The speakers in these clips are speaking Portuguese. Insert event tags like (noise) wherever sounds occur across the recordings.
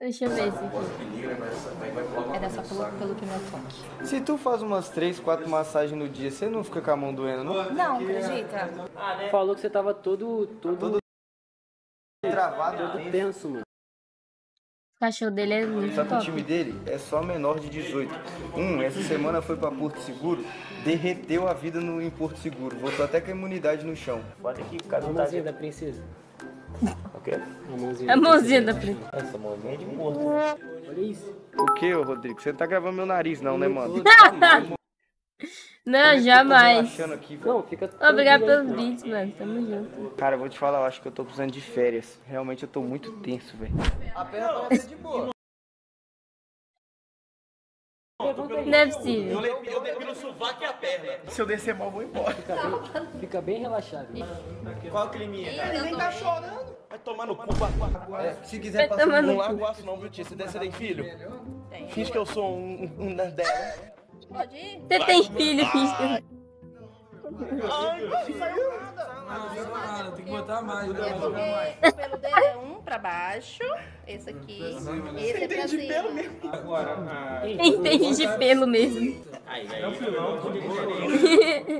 Deixa eu ver esse aqui. Era só pelo, pelo que meu toque. Se tu faz umas 3, 4 massagens no dia, você não fica com a mão doendo, não? Não, acredita? Falou que você tava todo, todo, Todo travado, todo tenso, mano. O cachorro dele é muito Só que o top. time dele é só menor de 18. Um, essa semana foi pra Porto Seguro, derreteu a vida no, em Porto Seguro. Voltou até com a imunidade no chão. Bota aqui, cada A um tá mãozinha da princesa. O quê? A mãozinha A da mãozinha da princesa. Essa mãozinha é de morto. Olha isso. O que, ô Rodrigo? Você não tá gravando meu nariz, não, né, mano? (laughs) Não, Tô jamais. aqui. Não, fica Obrigado pelos beats, mano. Tamo junto. Cara, eu vou te falar, eu acho que eu tô precisando de férias. Realmente eu tô muito tenso, velho. A perna parece de boa. Não é possível. Eu depilo o sovaco e a perna. Se eu descer mal, eu vou embora. Fica bem, fica bem relaxado. Qual o climinha, cara? Ele nem tá chorando. Vai tomar no cu. É, se quiser Vai passar Não no cu. largo o aço não, viu, tia? Você deve tem filho? Finge que eu sou um, um, um dela. Pode ir? Você tem filho, filho. Nada, tem que botar mais. É porque o pelo dele é um pra baixo, esse aqui, esse é pra cima. Agora, a... Entende de pelo mesmo. Aí, aí.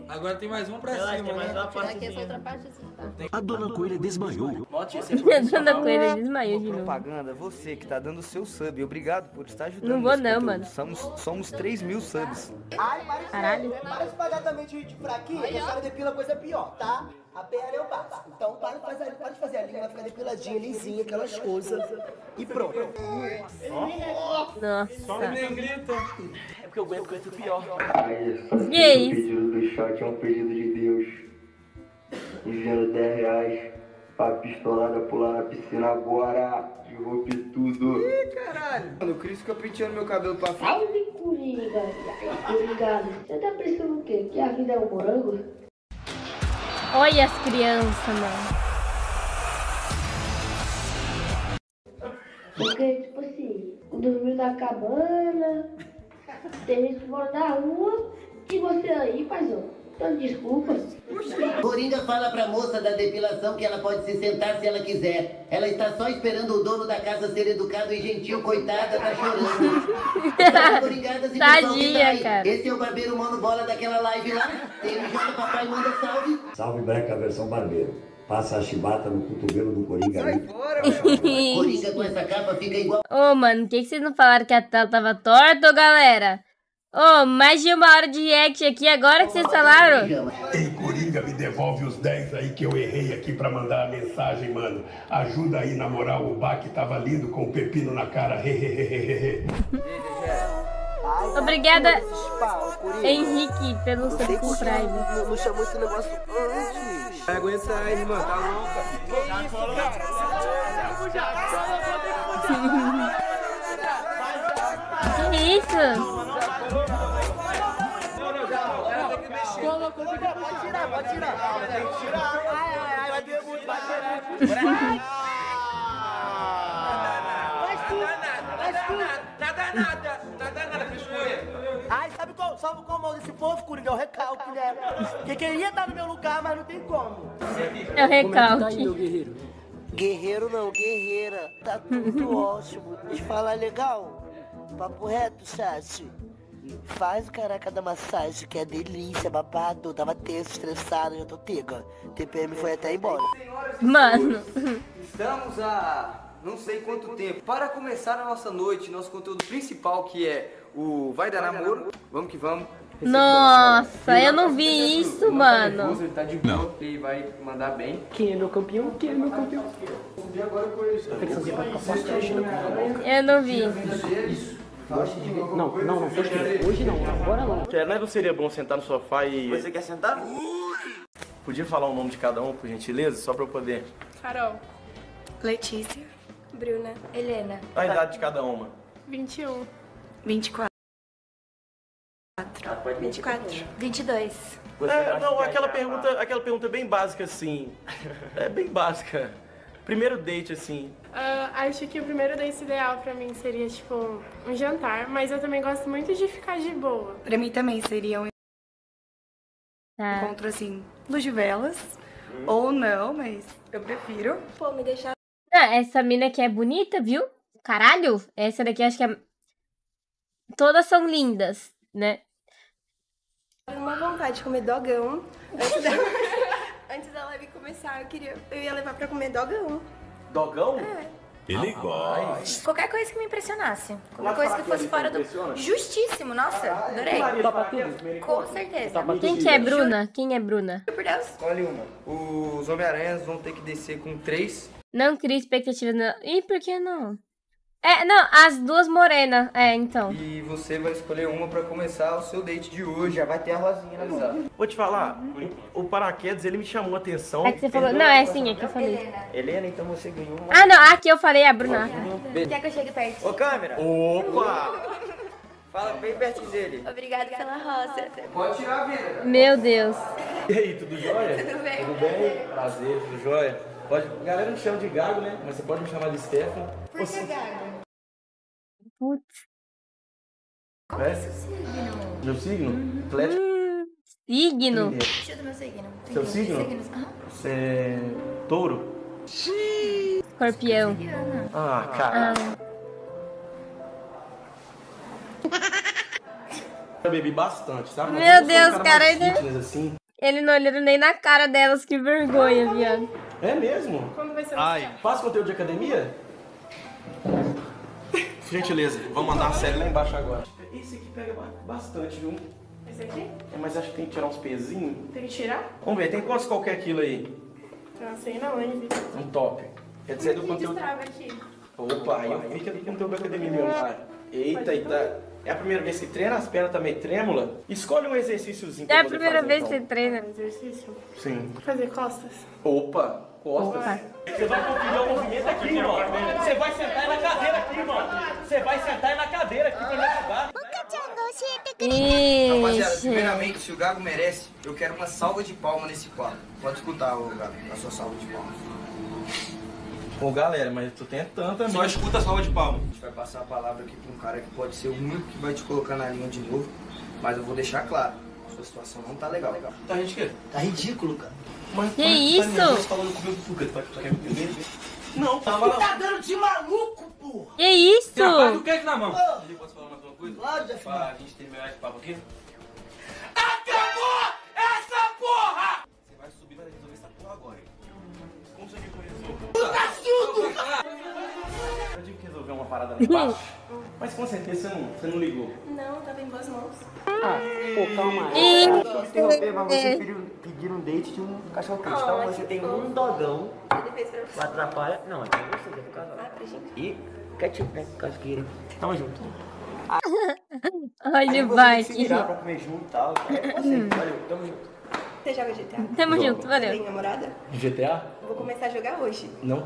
Agora tem mais uma pra cima, né? Tirar aqui essa outra parte assim, tá? A dona Coelha desmaiou. (laughs) A dona Coelha desmaiou de novo. Propaganda, você que tá dando o seu sub. Obrigado por estar ajudando. Não vou não, conteúdo. mano. Somos, somos 3 mil subs. Ai, para Caralho. Para de pagar também de, de fraquinha, que a senhora depila coisa pior, tá? A perna é o básico. Então para de fazer, para de fazer a língua, vai ficar depiladinha, lisinha, aquelas coisas. E pronto. Nossa. Nem grita. Porque eu aguento coisa pior. Que é isso? pedido do chat é um pedido de Deus. Enviando 10 reais pra pistolada pular na piscina agora. Derrube tudo. Mano, o Cris fica penteando meu cabelo pra frente. Salve, Coringa! Obrigado. Você tá pensando o quê? Que a vida é um morango? Olha as crianças, mano. Porque, tipo assim, dormiu na cabana, tem gente fora da rua, e você aí, paizão. Então, desculpa. Coringa fala pra moça da depilação que ela pode se sentar se ela quiser. Ela está só esperando o dono da casa ser educado e gentil, coitada, tá chorando. Salve, Coringadas e Tadinha, tá cara. Esse é o barbeiro mano bola daquela live lá. Tem o Jota Papai manda salve. Salve Breca versão barbeiro. Passa a chibata no cotovelo do Coringa aí. (laughs) Coringa com essa capa fica igual. Ô, mano, por que, que vocês não falaram que a tela tava torta, galera? Ô, mais de uma hora de react aqui, agora que vocês falaram? Ei, Coringa, me devolve os 10 aí que eu errei aqui pra mandar a mensagem, mano. Ajuda aí, na moral, o Bach tava lindo com o pepino na cara. Hehehehe. Obrigada. Henrique, pelo seu Prime. não, não chamou esse negócio antes. Vai aguentar aí, mano. Tá louca. Que isso? Pode tirar, pode tirar. Ai, ai, ai, vai ter muito, vai tirar. Tudo, faz tudo. Nada, nada, nada, nada, cachoeira. Qual, sabe qual mal desse povo, Coringa? É o recalque, né? Que queria estar no meu lugar, mas não tem como. É o Como é que tá aí, recalque. meu guerreiro? Guerreiro não, guerreira. Tá tudo (laughs) ótimo. Eu falar legal. Papo reto, chat. Faz o caraca da massagem, que é delícia, babado. Tava tenso, estressado, já tô tega. TPM foi até embora. Mano. Estamos a não sei quanto tempo para começar a nossa noite, nosso conteúdo principal que é o Vai Dar Namoro. Vamos que vamos. Nossa, eu não vi isso, mano. Ele tá de boa, ele vai mandar bem. Quem é meu campeão? Quem é meu campeão? Eu não vi. Não, não, não. Hoje não, agora não. É, mas não seria bom sentar no sofá e. Você quer sentar? Podia falar o nome de cada um, por gentileza, só pra eu poder. Carol. Letícia. Bruna. Helena. A idade de cada uma. 21. 24. 24. 22. É, não, aquela pergunta, aquela pergunta bem básica assim. É bem básica. Primeiro date assim. Ah, acho que o primeiro date ideal pra mim seria, tipo, um jantar, mas eu também gosto muito de ficar de boa. Pra mim também seria um Tá. encontro assim, luz de velas. Ou não, mas eu prefiro. Pô, me deixar Ah, essa mina aqui é bonita, viu? Caralho, essa daqui acho que é. Todas são lindas, né? Uma vontade de comer dogão. Antes da, (laughs) antes da live começar, eu queria. Eu ia levar pra comer dogão. Dogão? É. Ele gosta. Qualquer coisa que me impressionasse. Qualquer coisa que fosse fora do. Justíssimo, nossa, adorei. Com certeza. Quem que é Bruna? Quem é Bruna? Por Deus. Escolhe uma. Os Homem-Aranhas vão ter que descer com três. Não cria expectativa. Não. Ih, por que não? É, não, as duas morenas. É, então. E você vai escolher uma pra começar o seu date de hoje. Já vai ter a rosinha na mão. Vou te falar, o paraquedas ele me chamou a atenção. É que você falou. Não, é sim, é que eu falei. Helena, então você ganhou uma. Ah, não, aqui eu falei a Bruna. Quer que eu chegue perto? Ô, câmera! Opa! Fala bem pertinho dele. Obrigada pela rosa. Pode tirar a vida. Meu Deus. E aí, tudo jóia? Tudo bem. Tudo bem? Prazer, tudo jóia? Pode... A galera me chama de Gago, né? Mas você pode me chamar de Stefan. Por que gago? Putz. Qual é o seu signo? Meu signo? Atlético. Signo. Deixa eu do meu signo. Seu signo? Você é touro? Escorpião. Ah, cara. (laughs) Eu bebi bastante, sabe? Meu um Deus, cara cara, ele- fitness, assim. Ele não olhou nem na cara delas, que vergonha, viado. É mesmo? Quando vai ser o Ai, faz conteúdo de academia? Gentileza, vamos mandar uma série lá embaixo agora. Esse aqui pega ba- bastante, viu? Esse aqui? É, mas acho que tem que tirar uns pezinhos. Tem que tirar? Vamos ver, tem quantos qualquer quilo aí? Não sei não, hein, Vitor? Um top. Quer dizer, do Que conteúdo... destrava aqui. Opa, aí eu vi que é do conteúdo da academia mesmo. Ah, Eita, eita. É a primeira vez que treina, as pernas também trêmula. Escolhe um exercíciozinho pra É a primeira fazer, vez que então. você treina. Exercício. Sim. Fazer costas. Opa, costas. Você vai conferir o movimento aqui, irmão. Você vai sentar na cadeira aqui, irmão. Você vai sentar na cadeira aqui pra me ajudar. Rapaziada, primeiramente, se o Gago merece, eu quero uma salva de palma nesse quadro. Pode escutar, ô Gago, a sua salva de palmas. Pô, galera, mas tô tentando também. Só escuta a salva de palmas. A gente vai passar a palavra aqui pra um cara que pode ser o único que vai te colocar na linha de novo. Mas eu vou deixar claro, sua situação não tá legal. legal. Tá ridículo? Tá ridículo, cara. Mas, Que mas, isso? Tá falando comigo? Tu tá- tu quer me beber? Não, tava lá. Tá dando de maluco, porra! Que isso? Tem a faca e o queijo na mão. Ele posso falar mais uma coisa? Jeff. Pra gente terminar esse papo aqui? Acabou essa porra! Você vai subir vai resolver essa porra agora. hein? Como você viu que eu resolvo? Tá surdo! Eu tive que resolver uma parada lá embaixo. (laughs) Mas com certeza você não, você não ligou. Não, tava em boas mãos. Ah, pô, calma. Ih. Interromper, mas você pediu, pedir um date de um cachorro quente. Então você tem um dogão. Ele fez pra você. Vai atrapalhar. Não, é pra você, é pro casal. Ah, pra gente. E ketchup, né? Casqueira. Tamo junto. (laughs) Olha o tem que se virar pra comer junto e tal. É você, valeu, tamo junto. Você joga GTA? Tamo Jogo. junto, Tem valeu. namorada? GTA? Vou começar a jogar hoje. Não.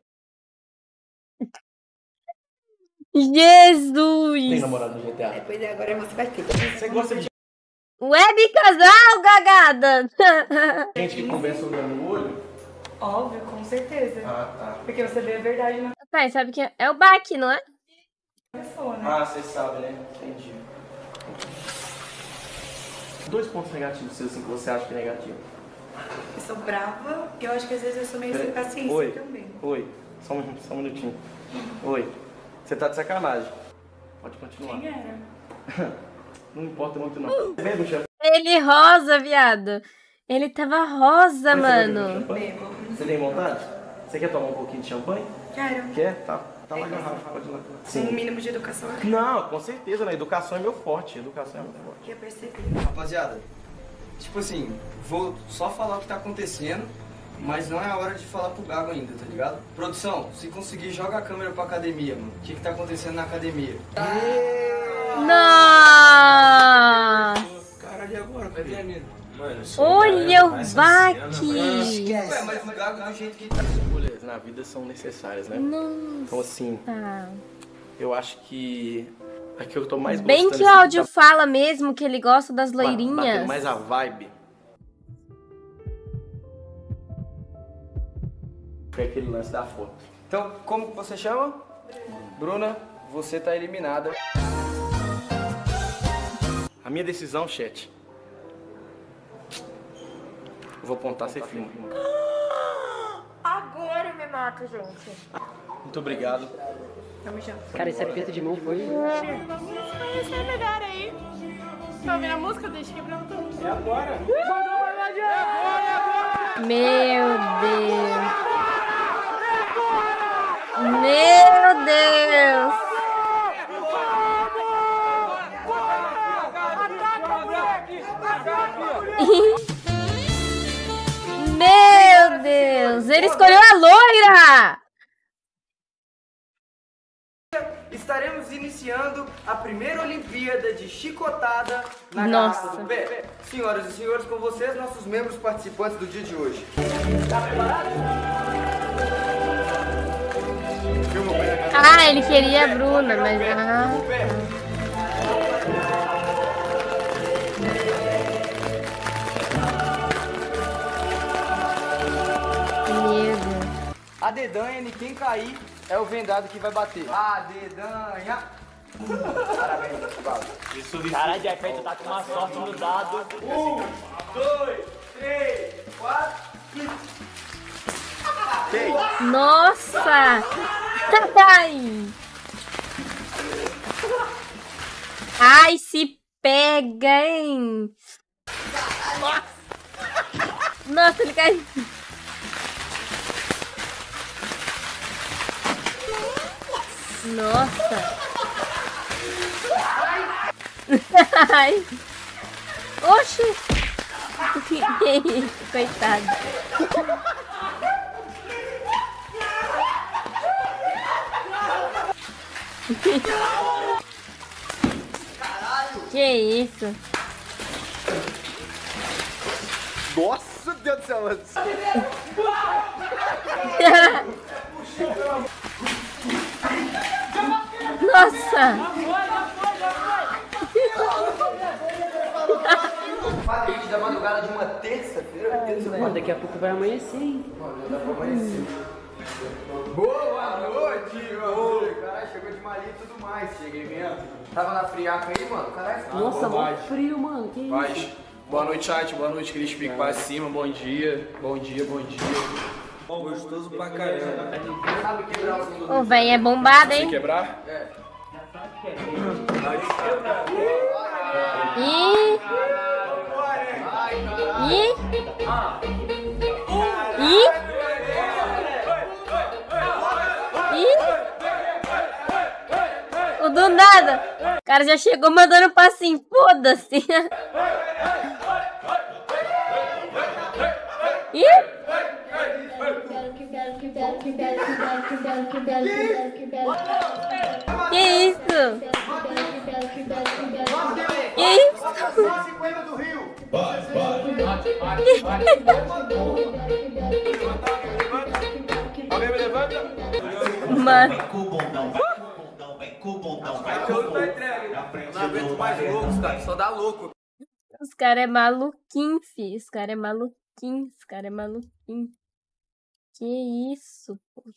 Jesus! Tem namorado no GTA? Depois é, agora você vai ter. Você gosta de Web casal, gagada! (laughs) gente que conversa olhando no olho? Óbvio, com certeza. Ah, tá. Porque você vê a verdade na Tá, e sabe que é o Bach, não é? pessoa, né? Ah, você sabe, né? Entendi. Dois pontos negativos seus, assim, que você acha que é negativo. Eu sou brava. Eu acho que às vezes eu sou meio sem paciência Oi. também. Oi. Só um, só um minutinho. Oi. Você tá de sacanagem. Pode continuar. Quem era? (laughs) Não importa muito, não. Você um champanhe? Ele rosa, viado. Ele tava rosa, Você um mano. champanhe? Você tem vontade? Você quer tomar um pouquinho de champanhe? Quero. Quer? Tá, tá lá na garrafa, pode ir lá. Um mínimo de educação. Não, com certeza, né? Educação é meu forte. Educação é meu forte. Eu percebi. Rapaziada, tipo assim, vou só falar o que tá acontecendo, mas não é a hora de falar pro Gago ainda, tá ligado? Produção, se conseguir, joga a câmera pra academia, mano. O que que tá acontecendo na academia? Nossa! Caralho, agora? Olha o Bach! Ué, mas o Gago do jeito que tá. Escolhas na vida são necessárias, né? Então, assim, Nossa! eu acho que aqui eu tô mais Bem que o assim, áudio tá fala mesmo que ele gosta das loirinhas. mais a vibe. Foi aquele lance da foto. Então, como você chama? Bruna, você tá eliminada. A minha decisão, chat. Eu vou apontar ser filme. Agora eu me mato, gente. Muito obrigado. Tamo junto. Cara, esse aperto de mão foi. Vamos conhecer melhor aí. Tá ouvindo a música? Deixa quebrando tudo. É agora. Meu Deus. Meu Deus. Escolheu a loira. Estaremos iniciando a primeira Olimpíada de chicotada na Nossa. garrafa do pé. Senhoras e senhores, com vocês, nossos membros participantes do dia de hoje. Ah, ele queria a Bruna, mas. Ah, A dedanha, e quem cair é o vendado que vai bater. A dedanha. Parabéns, Paulo. Caralho, de repente tá com uma sorte no dado. Um, dois, três, quatro. Nossa! Ai! Ai, se pega, hein? Nossa, ele caiu. Nossa! (laughs) Ai! Oxi! (laughs) Coitado. (laughs) Que isso? Nossa, Deus do céu. Nossa! Fala da madrugada de uma terça-feira. Mano, daqui a pouco vai amanhecer, hein? Boa noite, amor. Caralho, chegou de malinha e tudo mais. Cheguei mesmo. Tava na friaca aí, mano? Caralho, Nossa, mó frio, mano. Que Paz. isso? Boa noite, chat. Boa noite, Cris Pique pra cima. Bom dia. Bom dia, bom dia. Gostoso pra caramba. Sabe quebrar o fundo O véi é bombado, hein? quebrar? Ih! Do nada! O cara já chegou mandando um passinho, foda-se! Ih! (laughs) Que isso? Que isso? Mano. Só dá louco. Os caras é maluquinho, fi. Os caras é maluquinho. Os caras é maluquinho. Que isso, pô.